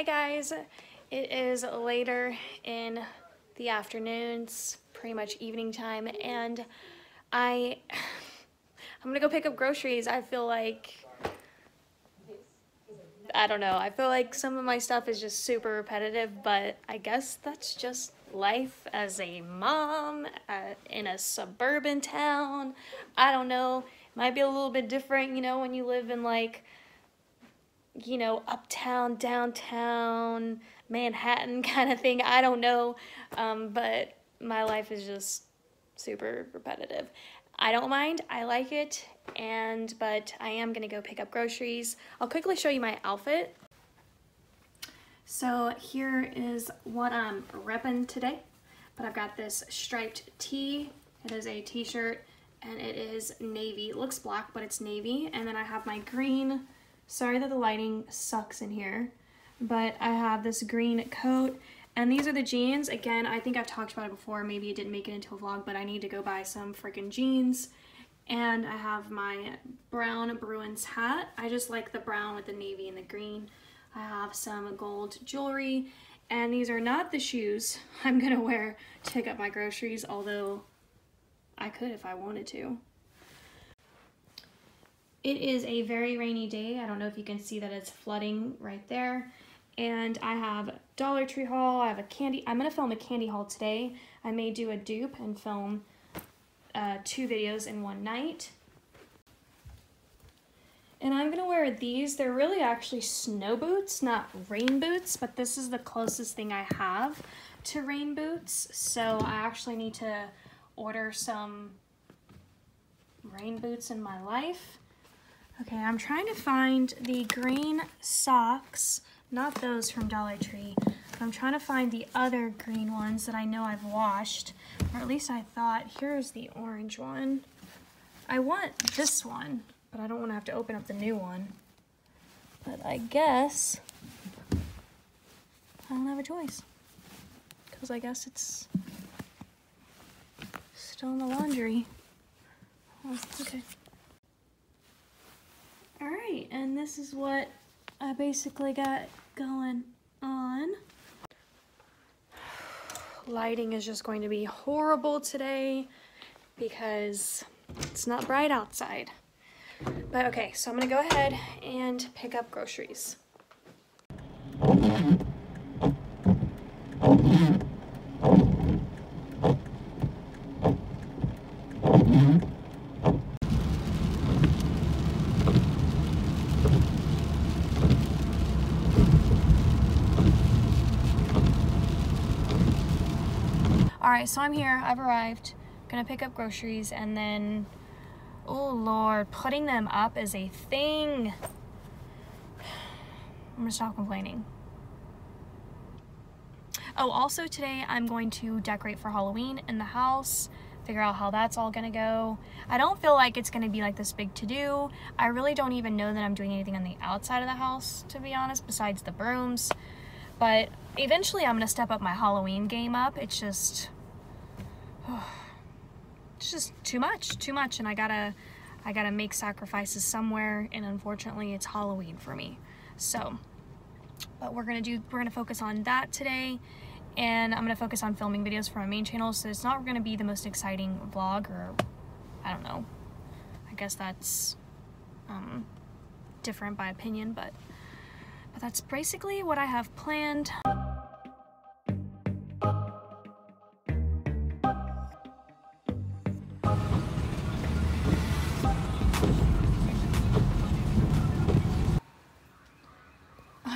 Hi guys, it is later in the afternoons, pretty much evening time, and I, I'm gonna go pick up groceries. I feel like, I don't know, I feel like some of my stuff is just super repetitive, but I guess that's just life as a mom uh, in a suburban town. I don't know, might be a little bit different, you know, when you live in like, you know, uptown, downtown, Manhattan kind of thing. I don't know. Um, but my life is just super repetitive. I don't mind. I like it. And, but I am going to go pick up groceries. I'll quickly show you my outfit. So here is what I'm repping today. But I've got this striped tee. It is a t-shirt and it is navy. It looks black, but it's navy. And then I have my green Sorry that the lighting sucks in here, but I have this green coat and these are the jeans. Again, I think I've talked about it before. Maybe it didn't make it into a vlog, but I need to go buy some freaking jeans. And I have my brown Bruins hat. I just like the brown with the navy and the green. I have some gold jewelry. And these are not the shoes I'm gonna wear to pick up my groceries, although I could if I wanted to. It is a very rainy day. I don't know if you can see that it's flooding right there. And I have Dollar Tree haul. I have a candy. I'm going to film a candy haul today. I may do a dupe and film uh, two videos in one night. And I'm going to wear these. They're really actually snow boots, not rain boots, but this is the closest thing I have to rain boots. So I actually need to order some rain boots in my life. Okay, I'm trying to find the green socks, not those from Dollar Tree. I'm trying to find the other green ones that I know I've washed, or at least I thought. Here's the orange one. I want this one, but I don't want to have to open up the new one. But I guess I don't have a choice. Because I guess it's still in the laundry. Oh, okay. All right, and this is what I basically got going on. Lighting is just going to be horrible today because it's not bright outside. But okay, so I'm gonna go ahead and pick up groceries. All right, so I'm here, I've arrived, gonna pick up groceries and then, oh Lord, putting them up is a thing. I'm gonna stop complaining. Oh, also today I'm going to decorate for Halloween in the house, figure out how that's all gonna go. I don't feel like it's gonna be like this big to do. I really don't even know that I'm doing anything on the outside of the house, to be honest, besides the brooms. But eventually I'm gonna step up my Halloween game up. It's just, it's just too much, too much, and I gotta, I gotta make sacrifices somewhere, and unfortunately, it's Halloween for me. So, but we're gonna do, we're gonna focus on that today, and I'm gonna focus on filming videos for my main channel. So it's not gonna be the most exciting vlog, or I don't know. I guess that's um, different by opinion, but but that's basically what I have planned.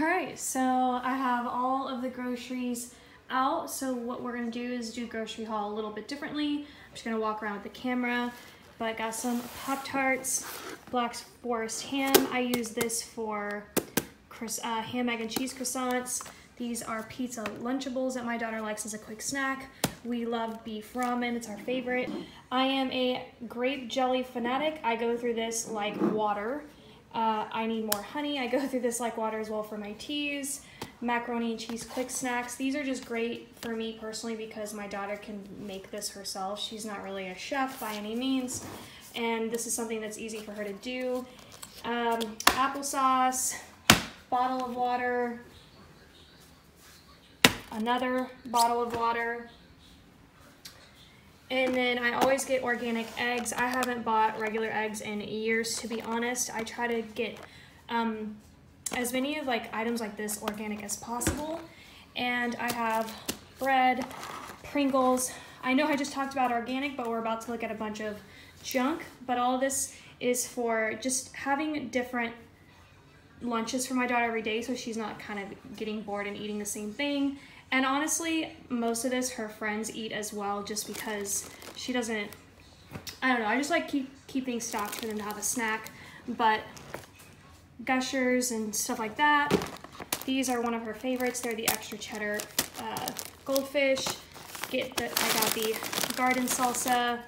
Alright, so I have all of the groceries out. So what we're gonna do is do grocery haul a little bit differently. I'm just gonna walk around with the camera. But I got some Pop-Tarts, Black Forest ham. I use this for uh, ham, egg, and cheese croissants. These are pizza Lunchables that my daughter likes as a quick snack. We love beef ramen, it's our favorite. I am a grape jelly fanatic. I go through this like water. Uh, I need more honey. I go through this like water as well for my teas. Macaroni and cheese quick snacks. These are just great for me personally because my daughter can make this herself. She's not really a chef by any means. And this is something that's easy for her to do. Um, applesauce, bottle of water, another bottle of water. And then I always get organic eggs. I haven't bought regular eggs in years, to be honest. I try to get um, as many of like items like this organic as possible. And I have bread, Pringles. I know I just talked about organic, but we're about to look at a bunch of junk. But all this is for just having different lunches for my daughter every day so she's not kind of getting bored and eating the same thing. And honestly, most of this her friends eat as well just because she doesn't, I don't know, I just like keep, keep things stocked for them to have a snack. But gushers and stuff like that, these are one of her favorites. They're the extra cheddar uh, goldfish. Get the, I got the garden salsa.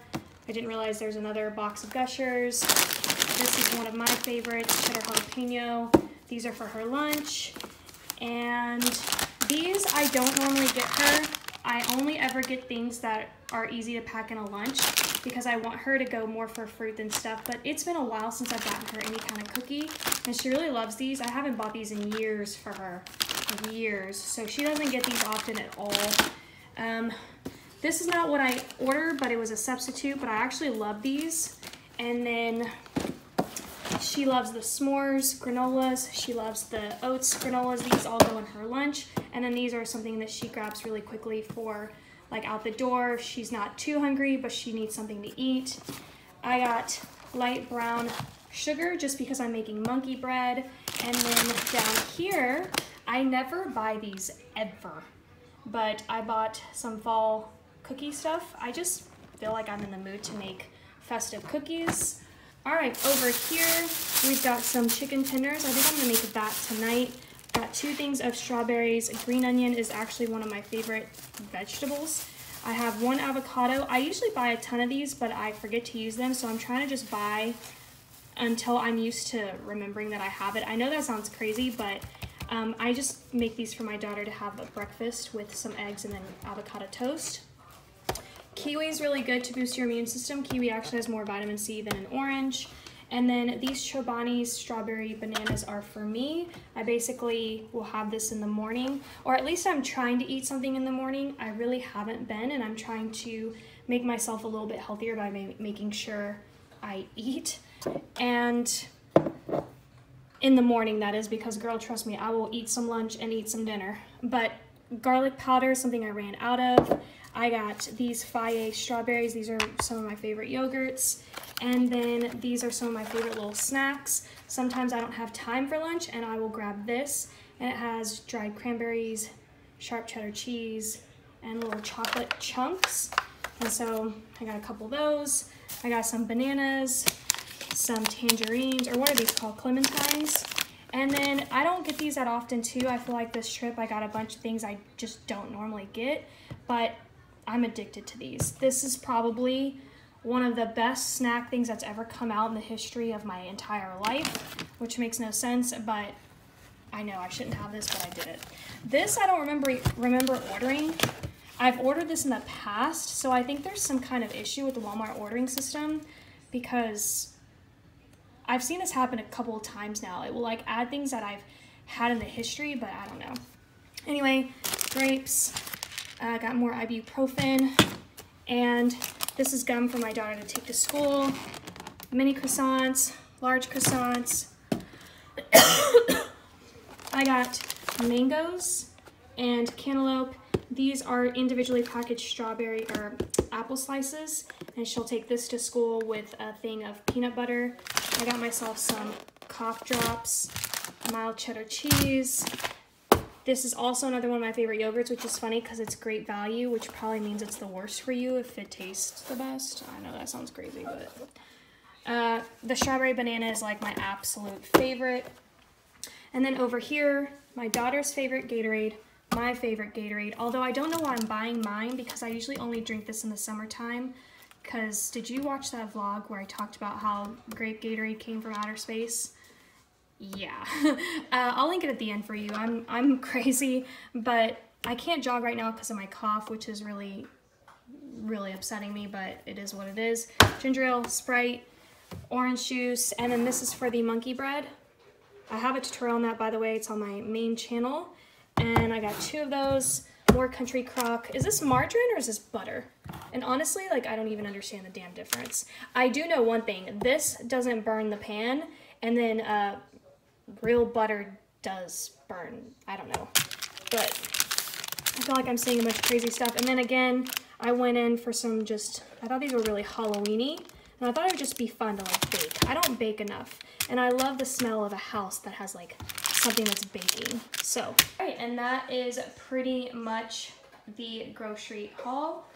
I didn't realize there's another box of gushers. This is one of my favorites, cheddar jalapeno. These are for her lunch. And these I don't normally get her. I only ever get things that are easy to pack in a lunch because I want her to go more for fruit than stuff. But it's been a while since I've gotten her any kind of cookie. And she really loves these. I haven't bought these in years for her. Years. So she doesn't get these often at all. Um, this is not what I ordered, but it was a substitute. But I actually love these. And then she loves the s'mores granolas. She loves the oats granolas. These all go in her lunch. And then these are something that she grabs really quickly for like out the door. She's not too hungry, but she needs something to eat. I got light brown sugar just because I'm making monkey bread. And then down here, I never buy these ever, but I bought some fall cookie stuff. I just feel like I'm in the mood to make festive cookies. All right, over here, we've got some chicken tenders. I think I'm gonna make that tonight. Got two things of strawberries. Green onion is actually one of my favorite vegetables. I have one avocado. I usually buy a ton of these, but I forget to use them, so I'm trying to just buy until I'm used to remembering that I have it. I know that sounds crazy, but um, I just make these for my daughter to have a breakfast with some eggs and then avocado toast. Kiwi is really good to boost your immune system. Kiwi actually has more vitamin C than an orange. And then these Chobani's strawberry bananas are for me. I basically will have this in the morning, or at least I'm trying to eat something in the morning. I really haven't been, and I'm trying to make myself a little bit healthier by ma making sure I eat. And in the morning, that is, because girl, trust me, I will eat some lunch and eat some dinner. But garlic powder is something I ran out of. I got these Fage strawberries. These are some of my favorite yogurts. And then these are some of my favorite little snacks. Sometimes I don't have time for lunch and I will grab this. And it has dried cranberries, sharp cheddar cheese, and little chocolate chunks. And so I got a couple of those. I got some bananas, some tangerines, or what are these called? Clementines. And then I don't get these that often too. I feel like this trip I got a bunch of things I just don't normally get. But I'm addicted to these. This is probably one of the best snack things that's ever come out in the history of my entire life, which makes no sense, but I know I shouldn't have this, but I did it. This I don't remember remember ordering. I've ordered this in the past, so I think there's some kind of issue with the Walmart ordering system because I've seen this happen a couple of times now. It will like add things that I've had in the history, but I don't know. Anyway, grapes, I uh, got more ibuprofen, and this is gum for my daughter to take to school. Mini croissants, large croissants. I got mangoes and cantaloupe. These are individually packaged strawberry or apple slices, and she'll take this to school with a thing of peanut butter. I got myself some cough drops, mild cheddar cheese, this is also another one of my favorite yogurts, which is funny because it's great value, which probably means it's the worst for you if it tastes the best. I know that sounds crazy, but uh, the strawberry banana is like my absolute favorite. And then over here, my daughter's favorite Gatorade, my favorite Gatorade. Although I don't know why I'm buying mine because I usually only drink this in the summertime. Because did you watch that vlog where I talked about how grape Gatorade came from outer space? Yeah, uh, I'll link it at the end for you. I'm, I'm crazy, but I can't jog right now because of my cough, which is really, really upsetting me, but it is what it is. Ginger ale, Sprite, orange juice, and then this is for the monkey bread. I have a tutorial on that, by the way. It's on my main channel, and I got two of those. more country crock. Is this margarine or is this butter? And honestly, like I don't even understand the damn difference. I do know one thing. This doesn't burn the pan and then uh, real butter does burn. I don't know. But I feel like I'm seeing a bunch of crazy stuff. And then again, I went in for some just, I thought these were really Halloweeny. And I thought it would just be fun to like bake. I don't bake enough. And I love the smell of a house that has like something that's baking. So, all right, and that is pretty much the grocery haul.